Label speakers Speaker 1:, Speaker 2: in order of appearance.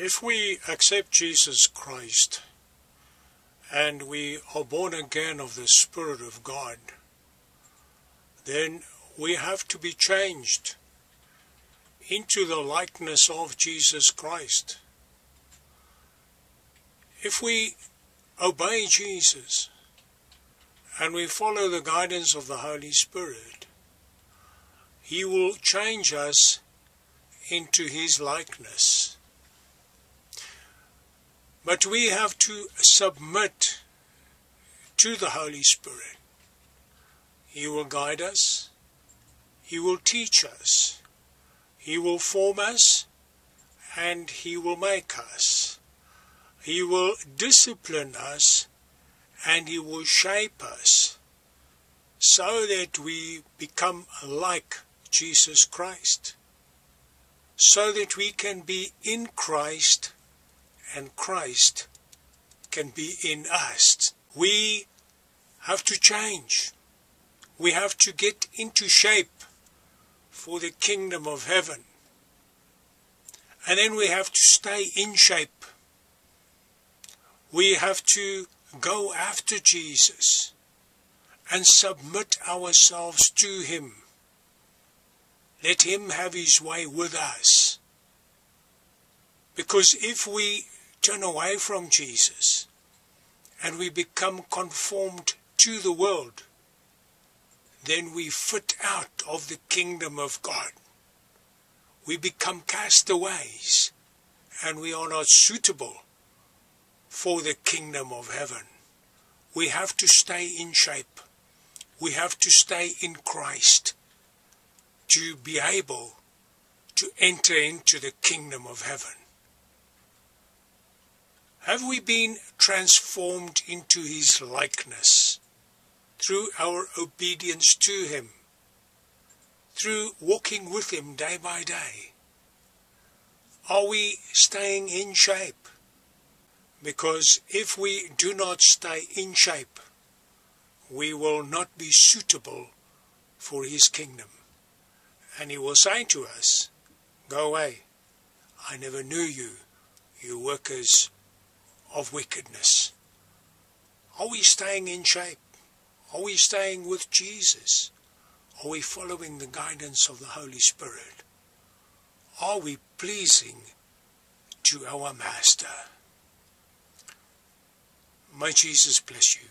Speaker 1: If we accept Jesus Christ and we are born again of the Spirit of God, then we have to be changed into the likeness of Jesus Christ. If we obey Jesus and we follow the guidance of the Holy Spirit, He will change us into His likeness. But we have to submit to the Holy Spirit. He will guide us. He will teach us. He will form us and He will make us. He will discipline us and He will shape us so that we become like Jesus Christ, so that we can be in Christ and Christ can be in us. We have to change. We have to get into shape for the kingdom of heaven. And then we have to stay in shape. We have to go after Jesus and submit ourselves to Him. Let Him have His way with us. Because if we turn away from Jesus and we become conformed to the world, then we fit out of the kingdom of God. We become castaways and we are not suitable for the kingdom of heaven. We have to stay in shape. We have to stay in Christ to be able to enter into the kingdom of heaven. Have we been transformed into his likeness through our obedience to him, through walking with him day by day? Are we staying in shape? Because if we do not stay in shape, we will not be suitable for his kingdom. And he will say to us, Go away, I never knew you, you workers of wickedness. Are we staying in shape? Are we staying with Jesus? Are we following the guidance of the Holy Spirit? Are we pleasing to our Master? May Jesus bless you.